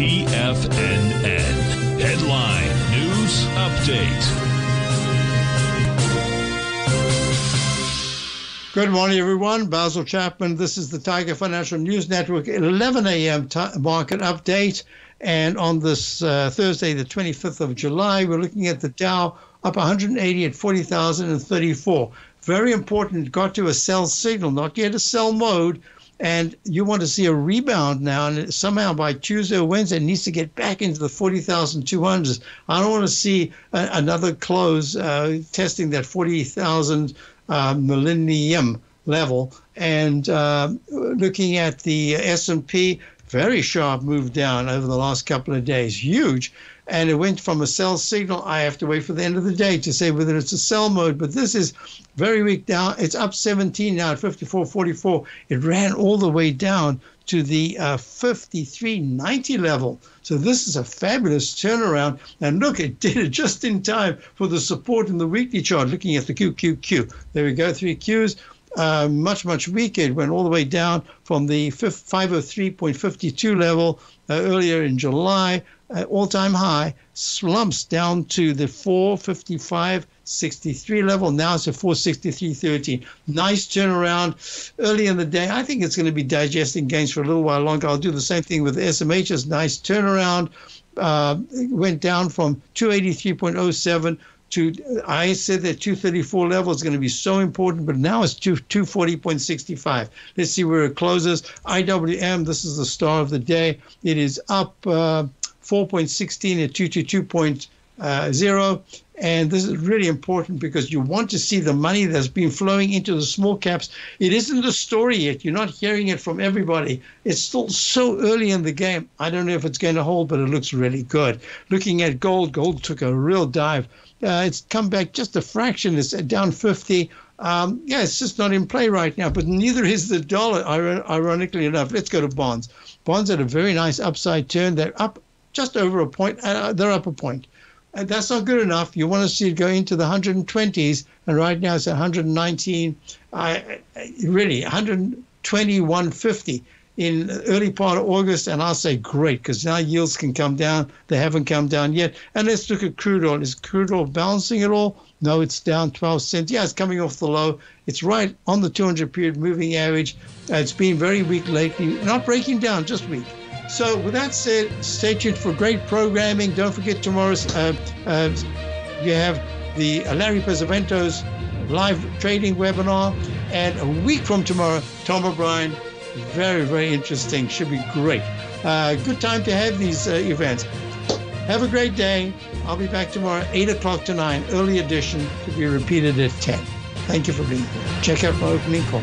TFNN. Headline News Update. Good morning, everyone. Basil Chapman. This is the Tiger Financial News Network 11 a.m. T- market update. And on this uh, Thursday, the 25th of July, we're looking at the Dow up 180 at 40,034. Very important. Got to a sell signal, not yet a sell mode. And you want to see a rebound now, and somehow by Tuesday or Wednesday, it needs to get back into the 40,200s. I don't want to see a, another close uh, testing that 40,000 uh, millennium level. And uh, looking at the S&P, very sharp move down over the last couple of days, huge. And it went from a sell signal. I have to wait for the end of the day to say whether it's a sell mode, but this is very weak down. It's up 17 now at 54.44. It ran all the way down to the uh, 53.90 level. So this is a fabulous turnaround. And look, it did it just in time for the support in the weekly chart. Looking at the QQQ, there we go, three Qs uh, much, much weaker. It went all the way down from the 503.52 level uh, earlier in July, uh, all time high, slumps down to the 455.63 level. Now it's at 463.13. Nice turnaround early in the day. I think it's going to be digesting gains for a little while longer. I'll do the same thing with SMH's nice turnaround. Uh, went down from 283.07 to I said that 234 level is going to be so important, but now it's 2, 240.65. Let's see where it closes. IWM, this is the star of the day. It is up uh, 4.16 at 222.0. And this is really important because you want to see the money that's been flowing into the small caps. It isn't a story yet. You're not hearing it from everybody. It's still so early in the game. I don't know if it's going to hold, but it looks really good. Looking at gold, gold took a real dive. Uh, it's come back just a fraction. It's down 50. Um, yeah, it's just not in play right now, but neither is the dollar, ironically enough. Let's go to bonds. Bonds had a very nice upside turn. They're up just over a point. Uh, they're up a point. That's not good enough. You want to see it go into the 120s, and right now it's 119. I really 121.50 in early part of August, and I'll say great because now yields can come down. They haven't come down yet. And let's look at crude oil. Is crude oil balancing at all? No, it's down 12 cents. Yeah, it's coming off the low. It's right on the 200 period moving average. It's been very weak lately, not breaking down, just weak. So, with that said, stay tuned for great programming. Don't forget tomorrow's, uh, uh, you have the uh, Larry Pesavento's live trading webinar. And a week from tomorrow, Tom O'Brien. Very, very interesting. Should be great. Uh, good time to have these uh, events. Have a great day. I'll be back tomorrow, 8 o'clock to 9, early edition to be repeated at 10. Thank you for being here. Check out my opening call.